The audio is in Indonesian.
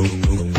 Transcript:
boom, boom.